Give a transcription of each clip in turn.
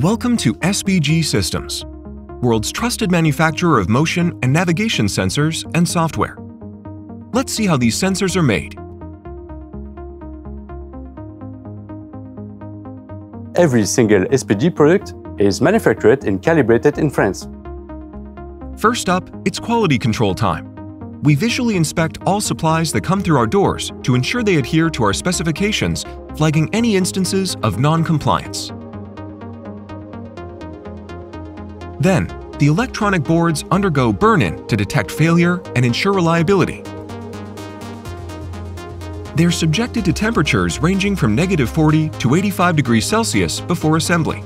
Welcome to SBG Systems, world's trusted manufacturer of motion and navigation sensors and software. Let's see how these sensors are made. Every single SBG product is manufactured and calibrated in France. First up, it's quality control time. We visually inspect all supplies that come through our doors to ensure they adhere to our specifications, flagging any instances of non-compliance. Then, the electronic boards undergo burn-in to detect failure and ensure reliability. They're subjected to temperatures ranging from negative 40 to 85 degrees Celsius before assembly.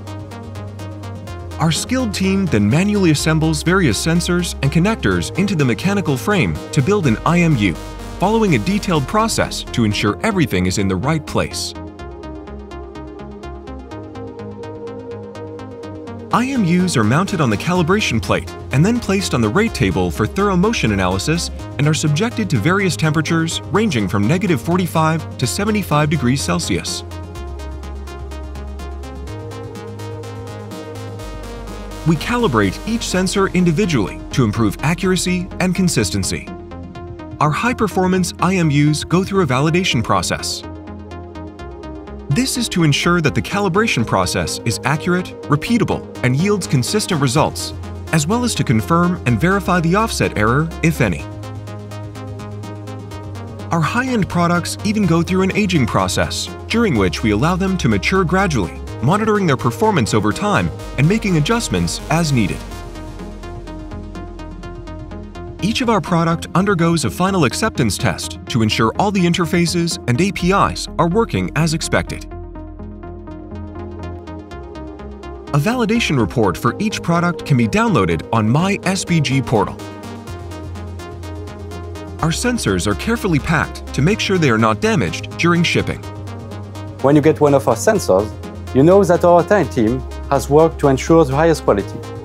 Our skilled team then manually assembles various sensors and connectors into the mechanical frame to build an IMU, following a detailed process to ensure everything is in the right place. IMUs are mounted on the calibration plate and then placed on the rate table for thorough motion analysis and are subjected to various temperatures ranging from negative 45 to 75 degrees Celsius. We calibrate each sensor individually to improve accuracy and consistency. Our high-performance IMUs go through a validation process. This is to ensure that the calibration process is accurate, repeatable, and yields consistent results, as well as to confirm and verify the offset error, if any. Our high-end products even go through an aging process, during which we allow them to mature gradually, monitoring their performance over time and making adjustments as needed. Each of our product undergoes a final acceptance test to ensure all the interfaces and APIs are working as expected. A validation report for each product can be downloaded on My SBG portal. Our sensors are carefully packed to make sure they are not damaged during shipping. When you get one of our sensors, you know that our entire team has worked to ensure the highest quality.